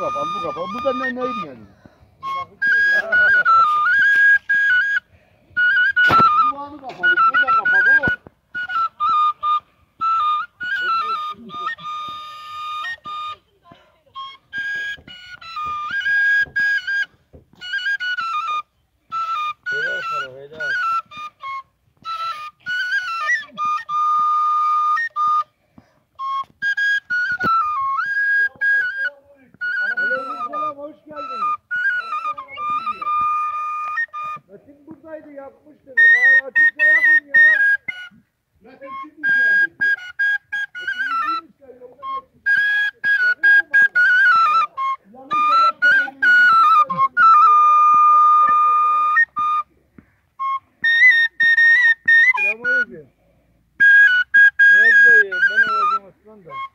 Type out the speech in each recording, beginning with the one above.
Tam bu kapalı. Bu da ne neydi yani? Duvarı kapalı. Bu da kapalı. Helal sana helal. Metin buradaydı, yapmıştı. Ağır açıkça yapın ya. Metin şimdi geldi diyor. Bey, ben alacağım aslan da.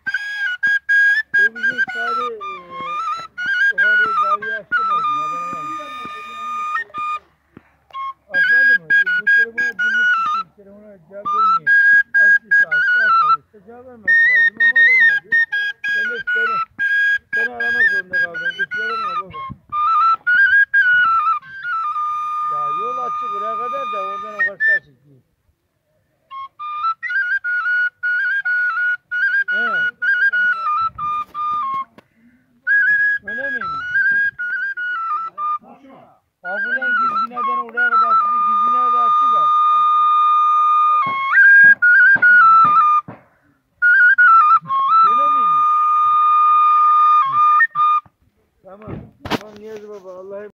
Açık buraya kadar da oradan o açık değil. He. Öyle miymiş? Ha buradan Gizgine'den oraya kadar sizi Gizgine'ye de açık ha. Öyle miymiş? Tamam. Tamam Niyazi Baba Allah'a